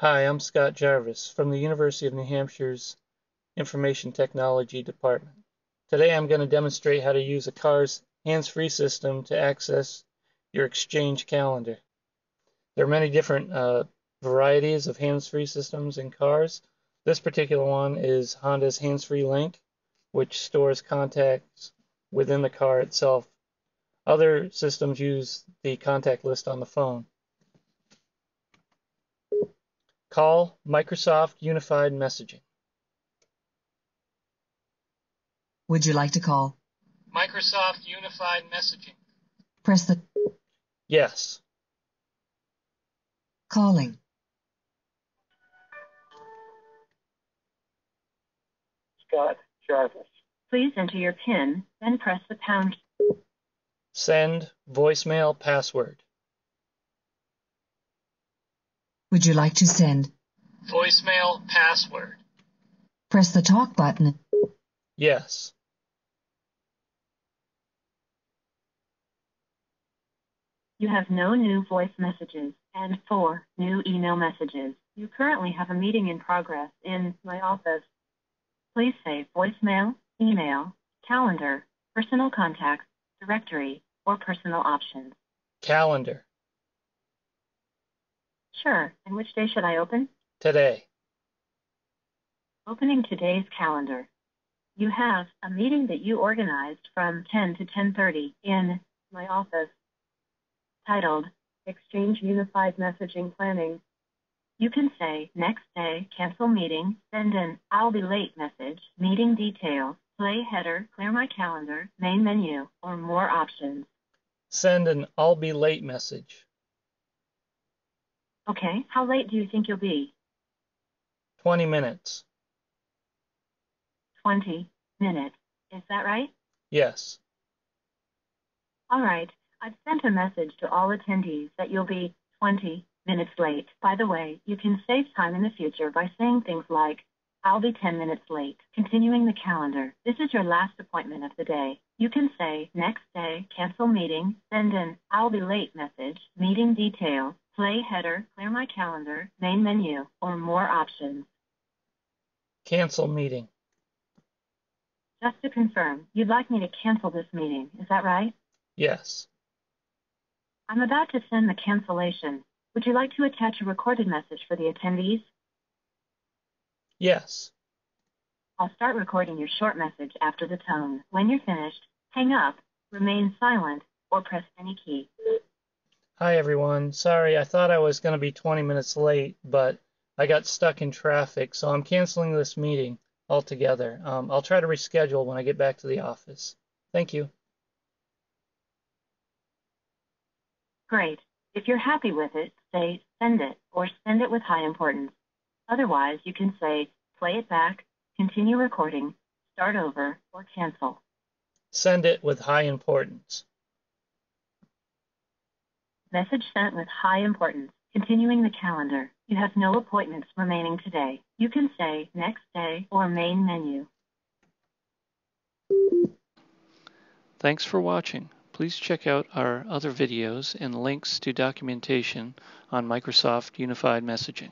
Hi, I'm Scott Jarvis from the University of New Hampshire's Information Technology Department. Today I'm going to demonstrate how to use a car's hands-free system to access your Exchange calendar. There are many different uh, varieties of hands-free systems in cars. This particular one is Honda's Hands-Free Link, which stores contacts within the car itself. Other systems use the contact list on the phone. Call Microsoft Unified Messaging. Would you like to call? Microsoft Unified Messaging. Press the Yes. calling. Scott Jarvis. Please enter your PIN, then press the pound. Send voicemail password. Would you like to send? Voicemail password. Press the talk button. Yes. You have no new voice messages and four new email messages. You currently have a meeting in progress in my office. Please say voicemail, email, calendar, personal contacts, directory, or personal options. Calendar. Sure. And which day should I open? Today. Opening today's calendar. You have a meeting that you organized from 10 to 10:30 in my office titled Exchange Unified Messaging Planning. You can say next day, cancel meeting, send an I'll be late message, meeting details, play header, clear my calendar, main menu, or more options. Send an I'll be late message. Okay, how late do you think you'll be? 20 minutes. 20 minutes. Is that right? Yes. All right. I've sent a message to all attendees that you'll be 20 minutes late. By the way, you can save time in the future by saying things like, I'll be 10 minutes late. Continuing the calendar. This is your last appointment of the day. You can say, next day, cancel meeting, send an I'll be late message, meeting details, play header, clear my calendar, main menu, or more options. Cancel meeting. Just to confirm, you'd like me to cancel this meeting, is that right? Yes. I'm about to send the cancellation. Would you like to attach a recorded message for the attendees? Yes. I'll start recording your short message after the tone. When you're finished, hang up, remain silent, or press any key. Hi, everyone. Sorry, I thought I was going to be 20 minutes late, but I got stuck in traffic, so I'm canceling this meeting altogether. Um, I'll try to reschedule when I get back to the office. Thank you. Great. If you're happy with it, say send it or send it with high importance. Otherwise, you can say play it back, continue recording, start over, or cancel. Send it with high importance. Message sent with high importance. Continuing the calendar. You have no appointments remaining today. You can say next day or main menu. Thanks for watching. Please check out our other videos and links to documentation on Microsoft Unified Messaging.